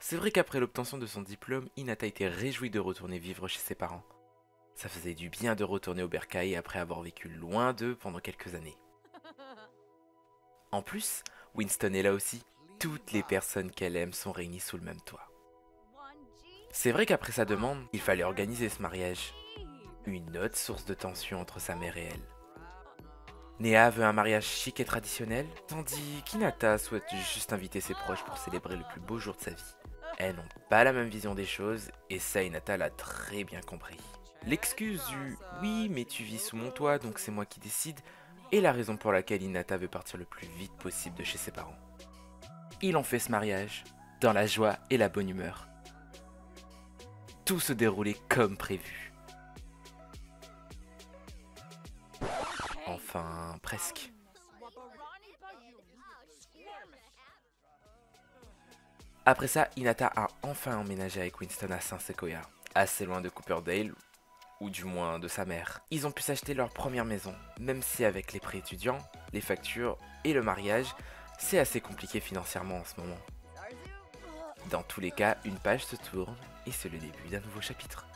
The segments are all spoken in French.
C'est vrai qu'après l'obtention de son diplôme, Hinata était réjouie de retourner vivre chez ses parents. Ça faisait du bien de retourner au bercail après avoir vécu loin d'eux pendant quelques années. En plus, Winston est là aussi. Toutes les personnes qu'elle aime sont réunies sous le même toit. C'est vrai qu'après sa demande, il fallait organiser ce mariage. Une autre source de tension entre sa mère et elle. Néa veut un mariage chic et traditionnel, tandis qu'Inata souhaite juste inviter ses proches pour célébrer le plus beau jour de sa vie. Elles n'ont pas la même vision des choses, et ça Inata l'a très bien compris. L'excuse du oui mais tu vis sous mon toit donc c'est moi qui décide est la raison pour laquelle Inata veut partir le plus vite possible de chez ses parents. Ils ont fait ce mariage, dans la joie et la bonne humeur. Tout se déroulait comme prévu. Enfin, presque. Après ça, Inata a enfin emménagé avec Winston à Saint Sequoia, assez loin de Cooperdale, ou du moins de sa mère. Ils ont pu s'acheter leur première maison, même si avec les prêts étudiants, les factures et le mariage, c'est assez compliqué financièrement en ce moment. Dans tous les cas, une page se tourne et c'est le début d'un nouveau chapitre.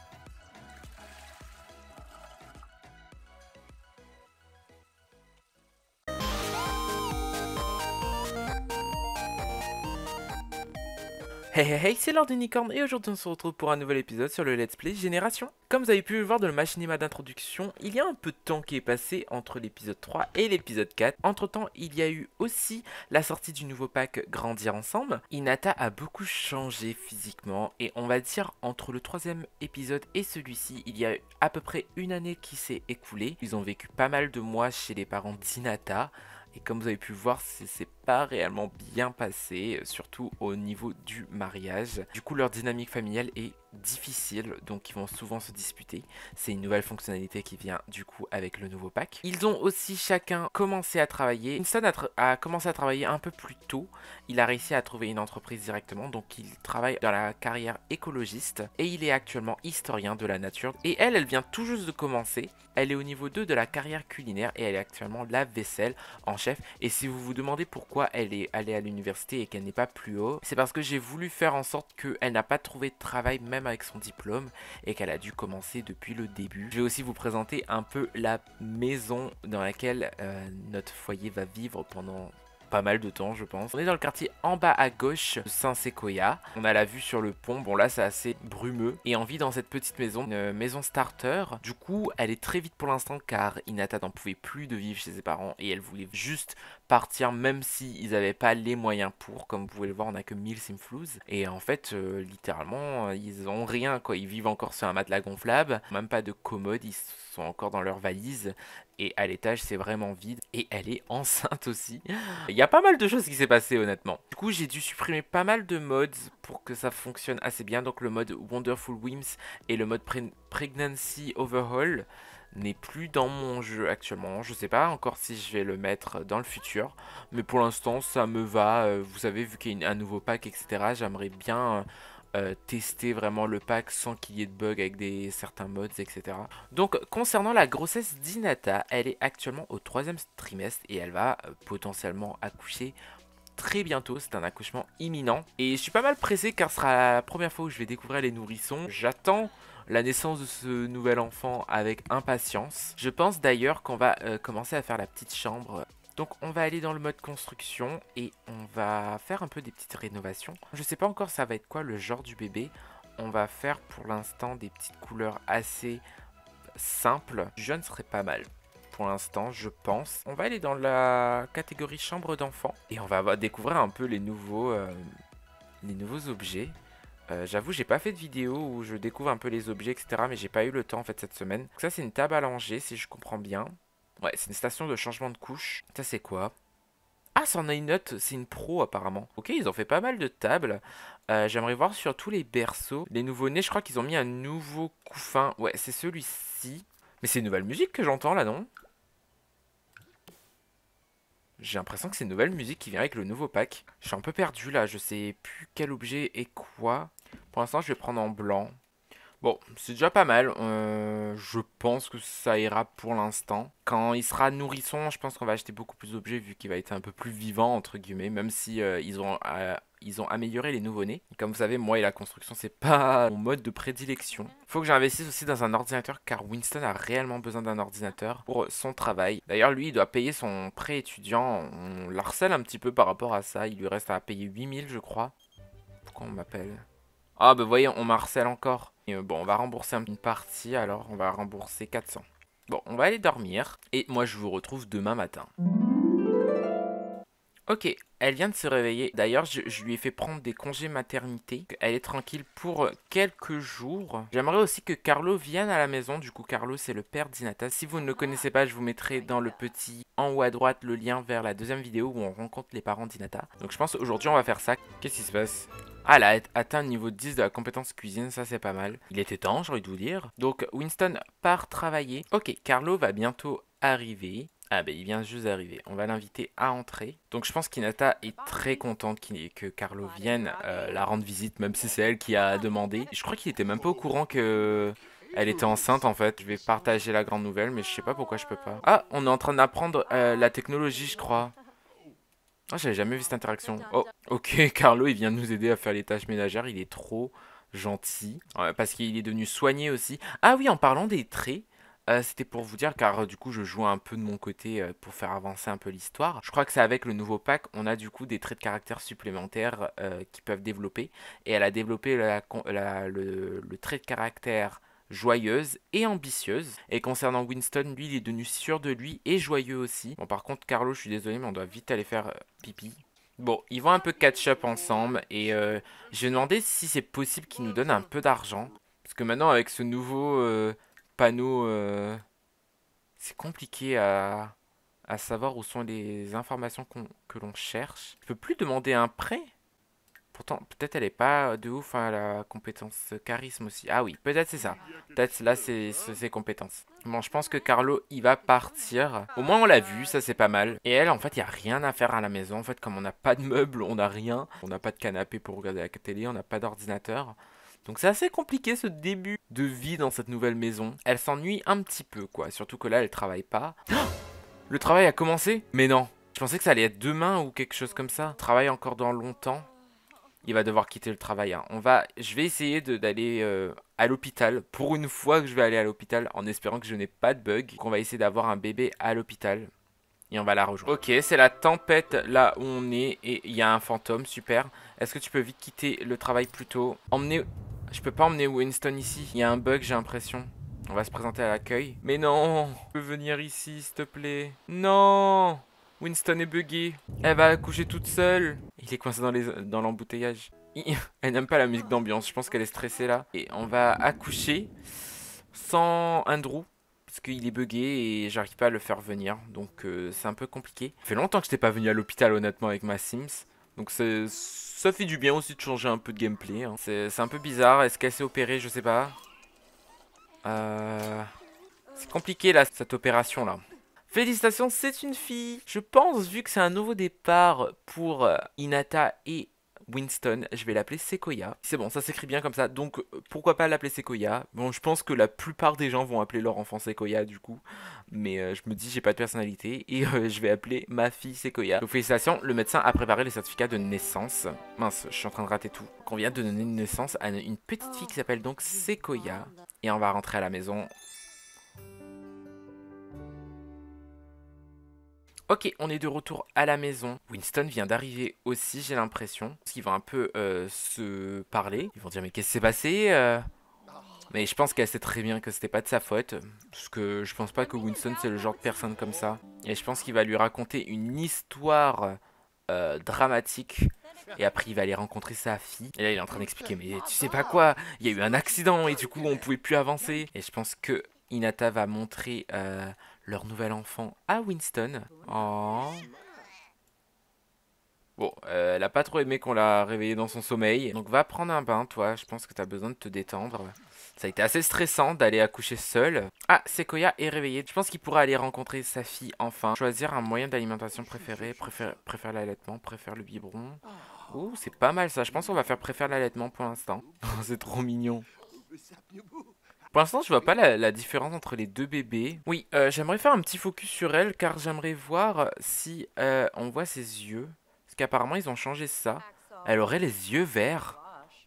Hey hey hey, c'est Lord Unicorn et aujourd'hui on se retrouve pour un nouvel épisode sur le Let's Play Génération. Comme vous avez pu le voir dans le machinima d'introduction, il y a un peu de temps qui est passé entre l'épisode 3 et l'épisode 4. Entre temps, il y a eu aussi la sortie du nouveau pack Grandir Ensemble. Inata a beaucoup changé physiquement et on va dire entre le troisième épisode et celui-ci, il y a à peu près une année qui s'est écoulée. Ils ont vécu pas mal de mois chez les parents d'Inata. Et comme vous avez pu voir, c'est pas réellement bien passé, surtout au niveau du mariage. Du coup, leur dynamique familiale est difficile, donc ils vont souvent se disputer. C'est une nouvelle fonctionnalité qui vient du coup avec le nouveau pack. Ils ont aussi chacun commencé à travailler. Winston a, a, commencé à travailler un peu plus tôt. Il a réussi à trouver une entreprise directement, donc il travaille dans la carrière écologiste et il est actuellement historien de la nature. Et elle, elle vient tout juste de commencer. Elle est au niveau 2 de la carrière culinaire et elle est actuellement la vaisselle en chef. Et si vous vous demandez pourquoi elle est allée à l'université et qu'elle n'est pas plus haut, c'est parce que j'ai voulu faire en sorte qu'elle n'a pas trouvé de travail même avec son diplôme et qu'elle a dû commencer depuis le début. Je vais aussi vous présenter un peu la maison dans laquelle euh, notre foyer va vivre pendant pas mal de temps, je pense. On est dans le quartier en bas à gauche de Saint-Sequoia. On a la vue sur le pont. Bon, là, c'est assez brumeux. Et on vit dans cette petite maison, une maison starter. Du coup, elle est très vite pour l'instant car Inata n'en pouvait plus de vivre chez ses parents et elle voulait juste partir même si ils n'avaient pas les moyens pour. Comme vous pouvez le voir, on a que 1000 simflouz. Et en fait, euh, littéralement, ils ont rien quoi. Ils vivent encore sur un matelas gonflable, même pas de commode. Ils sont encore dans leur valise et à l'étage c'est vraiment vide et elle est enceinte aussi. Il y a pas mal de choses qui s'est passé honnêtement. Du coup j'ai dû supprimer pas mal de mods pour que ça fonctionne assez bien. Donc le mode Wonderful Whims et le mode Pregnancy Overhaul n'est plus dans mon jeu actuellement. Je sais pas encore si je vais le mettre dans le futur. Mais pour l'instant ça me va. Euh, vous savez vu qu'il y a un nouveau pack etc. J'aimerais bien euh, tester vraiment le pack sans qu'il y ait de bugs avec des certains mods, etc. Donc concernant la grossesse d'Inata, elle est actuellement au troisième trimestre et elle va euh, potentiellement accoucher très bientôt, c'est un accouchement imminent. Et je suis pas mal pressé car ce sera la première fois où je vais découvrir les nourrissons. J'attends la naissance de ce nouvel enfant avec impatience. Je pense d'ailleurs qu'on va euh, commencer à faire la petite chambre donc on va aller dans le mode construction et on va faire un peu des petites rénovations. Je sais pas encore ça va être quoi le genre du bébé. On va faire pour l'instant des petites couleurs assez simples. Jaune serait pas mal pour l'instant, je pense. On va aller dans la catégorie chambre d'enfant et on va découvrir un peu les nouveaux, euh, objets. Euh, J'avoue, j'ai pas fait de vidéo où je découvre un peu les objets, etc. Mais j'ai pas eu le temps en fait cette semaine. Donc ça, c'est une table à si je comprends bien. Ouais, c'est une station de changement de couche. Ça, c'est quoi? Ah, c'en a une autre. C'est une pro, apparemment. Ok, ils ont fait pas mal de tables. Euh, j'aimerais voir sur tous les berceaux. Les nouveaux-nés, je crois qu'ils ont mis un nouveau couffin. Ouais, c'est celui-ci. Mais c'est une nouvelle musique que j'entends, là, non? J'ai l'impression que c'est une nouvelle musique qui vient avec le nouveau pack. Je suis un peu perdu là, je sais plus quel objet est quoi. Pour l'instant, je vais prendre en blanc. Bon, c'est déjà pas mal. Euh, je pense que ça ira pour l'instant. Quand il sera nourrisson, je pense qu'on va acheter beaucoup plus d'objets vu qu'il va être un peu plus vivant, entre guillemets, même si euh, ils, ont, euh, ils ont amélioré les nouveau-nés. Comme vous savez, moi et la construction, c'est pas mon mode de prédilection. Faut que j'investisse aussi dans un ordinateur car Winston a réellement besoin d'un ordinateur pour son travail. D'ailleurs, lui, il doit payer son prêt étudiant. On l'harcèle un petit peu par rapport à ça. Il lui reste à payer 8000, je crois. Pourquoi on m'appelle? Ah, bah voyez, on m'harcèle encore. Euh, bon, on va rembourser une partie, alors on va rembourser 400. Bon, on va aller dormir, et moi je vous retrouve demain matin. Ok, elle vient de se réveiller. D'ailleurs, je, lui ai fait prendre des congés maternité. Elle est tranquille pour quelques jours. J'aimerais aussi que Carlo vienne à la maison. Du coup, Carlo, c'est le père d'Inata. Si vous ne le connaissez pas, je vous mettrai dans le petit en haut à droite le lien vers la deuxième vidéo où on rencontre les parents d'Inata. Donc je pense aujourd'hui on va faire ça. Qu'est-ce qui se passe? Ah, elle a atteint le niveau 10 de la compétence cuisine, ça c'est pas mal. Il était temps, j'ai envie de vous dire. Donc Winston part travailler. Ok, Carlo va bientôt arriver. Ah ben il vient juste d'arriver. On va l'inviter à entrer. Donc je pense qu'Inata est très contente que Carlo vienne euh, la rendre visite, même si c'est elle qui a demandé. Je crois qu'il était même pas au courant que elle était enceinte en fait. Je vais partager la grande nouvelle, mais je sais pas pourquoi je peux pas. Ah, on est en train d'apprendre euh, la technologie, je crois. Ah, j'avais jamais vu cette interaction. Oh, ok, Carlo, il vient nous aider à faire les tâches ménagères. Il est trop gentil. parce qu'il est devenu soigné aussi. Ah oui, en parlant des traits, euh, c'était pour vous dire, car du coup je joue un peu de mon côté euh, pour faire avancer un peu l'histoire. Je crois que c'est avec le nouveau pack, on a du coup des traits de caractère supplémentaires euh, qui peuvent développer. Et elle a développé le, trait de caractère joyeuse et ambitieuse. Et concernant Winston, lui, il est devenu sûr de lui et joyeux aussi. Bon, par contre, Carlo, je suis désolé, mais on doit vite aller faire pipi. Bon, ils vont un peu catch-up ensemble et je vais demander si c'est possible qu'ils nous donnent un peu d'argent. Parce que maintenant, avec ce nouveau panneau, euh, c'est compliqué à, à, savoir où sont les informations que l'on cherche. Je peux plus demander un prêt Pourtant, peut-être elle est pas de ouf à hein, la compétence charisme aussi. Ah oui, peut-être c'est ça. Peut-être là c'est ses compétences. Bon, je pense que Carlo, il va partir. Au moins on l'a vu, ça c'est pas mal. Et elle, en fait, il y a rien à faire à la maison. En fait, comme on n'a pas de meubles, on n'a rien. On n'a pas de canapé pour regarder la télé, on n'a pas d'ordinateur. Donc c'est assez compliqué ce début de vie dans cette nouvelle maison. Elle s'ennuie un petit peu quoi, surtout que là elle travaille pas. le travail a commencé? Mais non. Je pensais que ça allait être demain ou quelque chose comme ça. Travaille encore dans longtemps. Il va devoir quitter le travail. Hein. On va, je vais essayer d'aller euh, à l'hôpital. Pour une fois que je vais aller à l'hôpital, en espérant que je n'ai pas de bug. Qu'on va essayer d'avoir un bébé à l'hôpital. Et on va la rejoindre. Ok, c'est la tempête là où on est. Et il y a un fantôme, super. Est-ce que tu peux vite quitter le travail plus tôt? Emmener je peux pas emmener Winston ici. Il y a un bug, j'ai l'impression. On va se présenter à l'accueil. Mais non Je peux venir ici, s'il te plaît. Non Winston est buggé. Elle va accoucher toute seule. Il est coincé dans l'embouteillage. Elle n'aime pas la musique d'ambiance. Je pense qu'elle est stressée là. Et on va accoucher sans Andrew. Parce qu'il est buggé et j'arrive pas à le faire venir. Donc euh, c'est un peu compliqué. Ça fait longtemps que je n'étais pas venu à l'hôpital honnêtement avec ma Sims. Donc ça fait du bien aussi de changer un peu de gameplay. Hein. C'est un peu bizarre. Est-ce qu'elle s'est opérée? Je sais pas. Euh... C'est compliqué là, cette opération là. Félicitations, c'est une fille. Je pense, vu que c'est un nouveau départ pour euh, Inata et Winston, je vais l'appeler Sequoia. C'est bon, ça s'écrit bien comme ça, donc euh, pourquoi pas l'appeler Sequoia? Bon, je pense que la plupart des gens vont appeler leur enfant Sequoia du coup, mais euh, je me dis j'ai pas de personnalité et je vais appeler ma fille Sequoia. Donc félicitations, le médecin a préparé les certificats de naissance. Mince, je suis en train de rater tout. On vient de donner naissance à une petite fille qui s'appelle donc Sequoia et on va rentrer à la maison Ok, on est de retour à la maison. Winston vient d'arriver aussi, j'ai l'impression. Ils vont un peu euh, se parler. Ils vont dire mais qu'est-ce qui s'est passé euh? Mais je pense qu'elle sait très bien que c'était pas de sa faute. Parce que je pense pas que Winston c'est le genre de personne comme ça. Et je pense qu'il va lui raconter une histoire euh, dramatique. Et après, il va aller rencontrer sa fille. Et là, il est en train d'expliquer Mais tu sais pas quoi? Il y a eu un accident et du coup, on pouvait plus avancer. Et je pense que Inata va montrer leur nouvel enfant à Winston. Oh. Bon, euh, elle a pas trop aimé qu'on l'a réveillée dans son sommeil. Donc va prendre un bain, toi. Je pense que t'as besoin de te détendre. Ça a été assez stressant d'aller accoucher seule. Ah, Sequoia est réveillée. Je pense qu'il pourra aller rencontrer sa fille enfin. Choisir un moyen d'alimentation préféré. Préfère, préfère l'allaitement, préfère le biberon. Ouh, c'est pas mal ça. Je pense qu'on va faire préfère l'allaitement pour l'instant. c'est trop mignon. Pour l'instant, je vois pas la, différence entre les deux bébés. Oui, euh, j'aimerais faire un petit focus sur elle car j'aimerais voir si euh, on voit ses yeux. Parce qu'apparemment, ils ont changé ça. Elle aurait les yeux verts.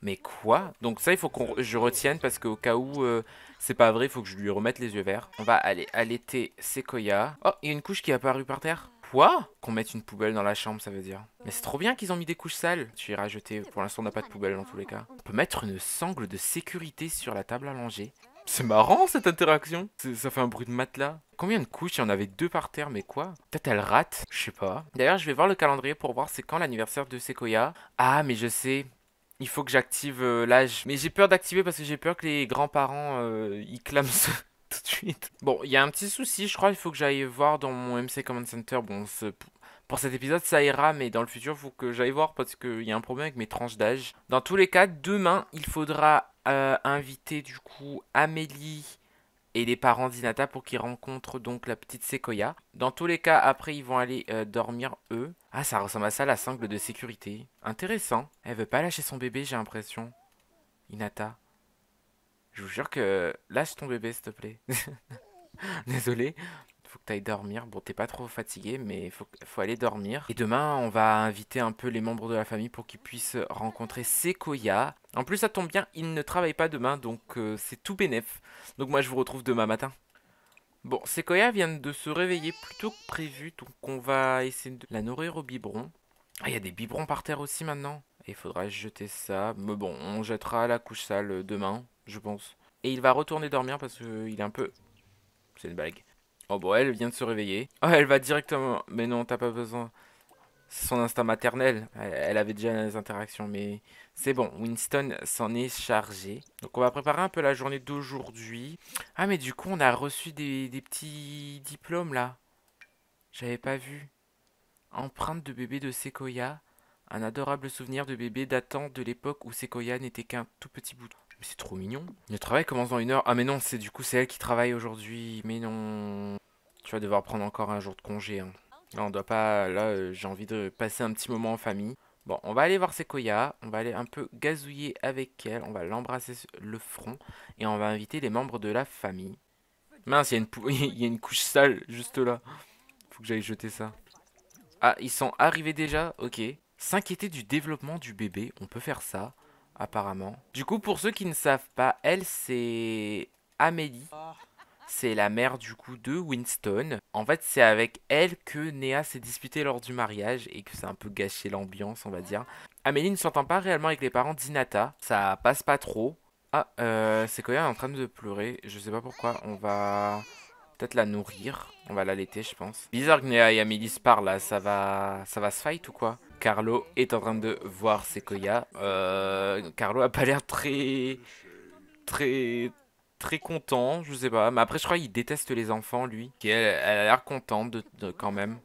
Mais quoi? Donc ça, il faut que je retienne parce qu'au cas où euh, c'est pas vrai, il faut que je lui remette les yeux verts. On va aller allaiter Sequoia. Oh, il y a une couche qui est apparue par terre. Quoi? Qu'on mette une poubelle dans la chambre, ça veut dire. Mais c'est trop bien qu'ils ont mis des couches sales. Tu iras jeter. Pour l'instant, on n'a pas de poubelle dans tous les cas. On peut mettre une sangle de sécurité sur la table à. C'est marrant cette interaction. Ça fait un bruit de matelas. Combien de couches? Il y en avait deux par terre, mais quoi? Peut-être elle rate? Je sais pas. D'ailleurs, je vais voir le calendrier pour voir c'est quand l'anniversaire de Sequoia. Ah, mais je sais. Il faut que j'active euh, l'âge. Mais j'ai peur d'activer parce que j'ai peur que les grands-parents euh, ils clament tout de suite. Bon, il y a un petit souci, je crois. Il faut que j'aille voir dans mon MC Command Center. Bon, pour cet épisode, ça ira, mais dans le futur, faut que j'aille voir parce qu'il y a un problème avec mes tranches d'âge. Dans tous les cas, demain, il faudra euh, inviter du coup Amélie et les parents d'Inata pour qu'ils rencontrent donc la petite Sequoia. Dans tous les cas, après, ils vont aller euh, dormir eux. Ah, ça ressemble à ça, la sangle de sécurité. Intéressant. Elle veut pas lâcher son bébé, j'ai l'impression. Inata. Je vous jure que lâche ton bébé, s'il te plaît. Désolé. Faut que tu ailles dormir. Bon, t'es pas trop fatigué, mais faut, faut aller dormir. Et demain, on va inviter un peu les membres de la famille pour qu'ils puissent rencontrer Sequoia. En plus, ça tombe bien, ils ne travaillent pas demain, donc euh, c'est tout bénef. Donc moi, je vous retrouve demain matin. Bon, Sequoia vient de se réveiller plus tôt que prévu, donc on va essayer de la nourrir au biberon. Ah, il y a des biberons par terre aussi maintenant. Il faudra jeter ça. Mais bon, on jettera la couche sale demain je pense. Et il va retourner dormir parce qu'il est un peu... C'est une blague. Oh bon, elle vient de se réveiller. Oh, elle va directement... Mais non, t'as pas besoin. C'est son instinct maternel. Elle avait déjà les interactions, mais c'est bon. Winston s'en est chargé. Donc on va préparer un peu la journée d'aujourd'hui. Ah, mais du coup, on a reçu des, petits diplômes là. J'avais pas vu. Empreinte de bébé de Sequoia. Un adorable souvenir de bébé datant de l'époque où Sequoia n'était qu'un tout petit bout. C'est trop mignon. Le travail commence dans une heure. Ah mais non, c'est du coup c'est elle qui travaille aujourd'hui. Mais non. Tu vas devoir prendre encore un jour de congé. Hein. Là on doit pas. Là euh, j'ai envie de passer un petit moment en famille. Bon, on va aller voir Sequoia. On va aller un peu gazouiller avec elle. On va l'embrasser le front. Et on va inviter les membres de la famille. Mince, il y, y a une couche sale juste là. Faut que j'aille jeter ça. Ah, ils sont arrivés déjà? Ok. S'inquiéter du développement du bébé. On peut faire ça apparemment. Du coup, pour ceux qui ne savent pas, elle, c'est Amélie. C'est la mère du coup de Winston. En fait, c'est avec elle que Néa s'est disputée lors du mariage et que ça a un peu gâché l'ambiance, on va dire. Amélie ne s'entend pas réellement avec les parents d'Inata. Ça passe pas trop. Ah, euh, c'est quand même en train de pleurer. Je sais pas pourquoi. On va peut-être la nourrir. On va l'allaiter, je pense. Bizarre que Néa et Amélie se parlent là. Ça va, ça va se fight ou quoi? Carlo est en train de voir Sequoia. Euh, Carlo a pas l'air très, très, très content, je sais pas. Mais après, je crois qu'il déteste les enfants, lui. Elle, a l'air contente quand même.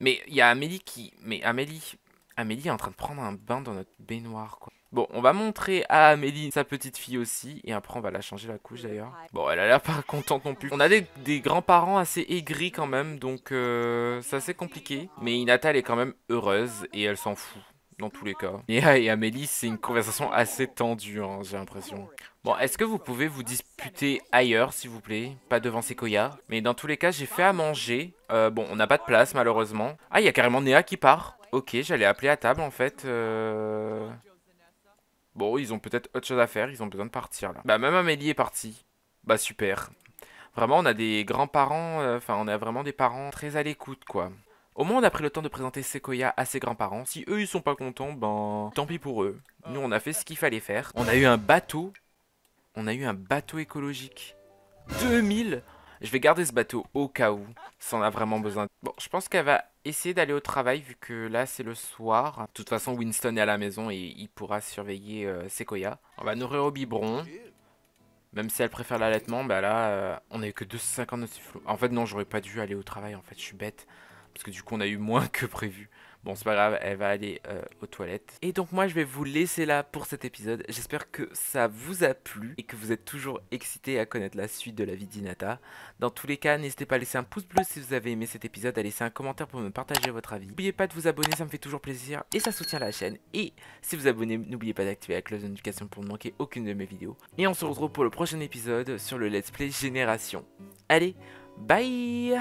Mais il y a Amélie qui, mais Amélie, Amélie est en train de prendre un bain dans notre baignoire, quoi. Bon, on va montrer à Amélie sa petite fille aussi. Et après, on va la changer la couche d'ailleurs. Bon, elle a l'air pas contente non plus. On a des, grands-parents assez aigris quand même. Donc, euh, c'est assez compliqué. Mais Inata, elle est quand même heureuse. Et elle s'en fout. Dans tous les cas. Et, Amélie, c'est une conversation assez tendue, hein, j'ai l'impression. Bon, est-ce que vous pouvez vous disputer ailleurs, s'il vous plaît? Pas devant Sequoia. Mais dans tous les cas, j'ai fait à manger. Euh, bon, on n'a pas de place, malheureusement. Ah, il y a carrément Néa qui part. Ok, j'allais appeler à table, en fait. Euh... Bon, ils ont peut-être autre chose à faire, ils ont besoin de partir là. Bah même Amélie est partie. Bah super. Vraiment, on a des grands-parents, euh, enfin on a vraiment des parents très à l'écoute quoi. Au moins on a pris le temps de présenter Sequoia à ses grands-parents. Si eux ils sont pas contents, ben tant pis pour eux. Nous on a fait ce qu'il fallait faire. On a eu un bateau. On a eu un bateau écologique. 2000 je vais garder ce bateau au cas où, ça en a vraiment besoin. Bon, je pense qu'elle va essayer d'aller au travail vu que là c'est le soir. De toute façon, Winston est à la maison et il pourra surveiller euh, Sequoia. On va nourrir au biberon. Même si elle préfère l'allaitement, bah là, euh, on a eu que 250 notifs. En fait, non, j'aurais pas dû aller au travail, en fait, je suis bête. Parce que du coup, on a eu moins que prévu. Bon, c'est pas grave, elle va aller euh, aux toilettes. Et donc moi, je vais vous laisser là pour cet épisode. J'espère que ça vous a plu et que vous êtes toujours excités à connaître la suite de la vie d'Inata. Dans tous les cas, n'hésitez pas à laisser un pouce bleu si vous avez aimé cet épisode, à laisser un commentaire pour me partager votre avis. N'oubliez pas de vous abonner, ça me fait toujours plaisir et ça soutient la chaîne. Et si vous abonnez, n'oubliez pas d'activer la cloche de pour ne manquer aucune de mes vidéos. Et on se retrouve pour le prochain épisode sur le Let's Play Génération. Allez, bye